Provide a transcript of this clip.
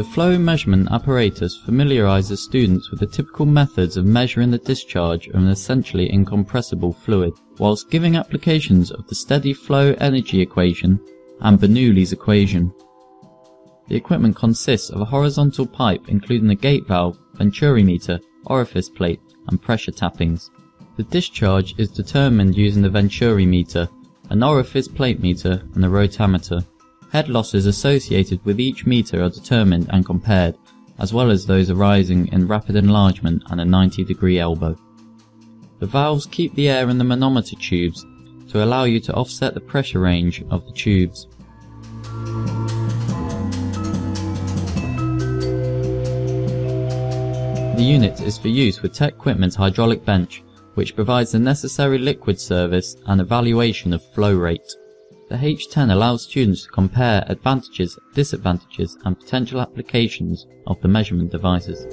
flow measurement apparatus familiarizes students with the typical methods of measuring the discharge of an essentially incompressible fluid, whilst giving applications of the steady flow energy equation and Bernoulli's equation. The equipment consists of a horizontal pipe including a gate valve, venturi meter, orifice plate, and pressure tappings. The discharge is determined using the venturi meter, an orifice plate meter, and a rotameter. Head losses associated with each meter are determined and compared, as well as those arising in rapid enlargement and a 90 degree elbow. The valves keep the air in the manometer tubes to allow you to offset the pressure range of the tubes. The unit is for use with TecQuipment's hydraulic bench, which provides the necessary liquid service and evaluation of flow rate. The H10 allows students to compare advantages, disadvantages and potential applications of the measurement devices.